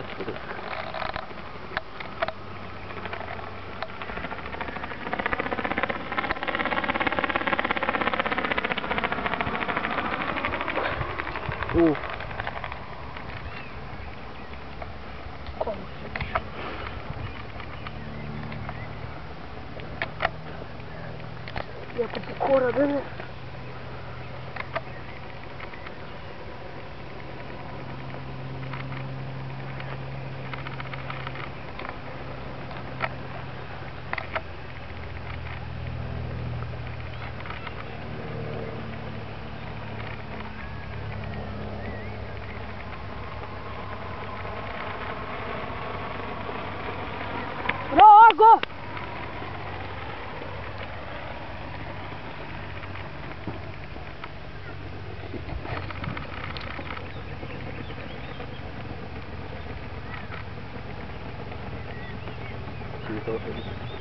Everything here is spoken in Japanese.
ったってことですかおう。Я купил коры, да? go. Thank you.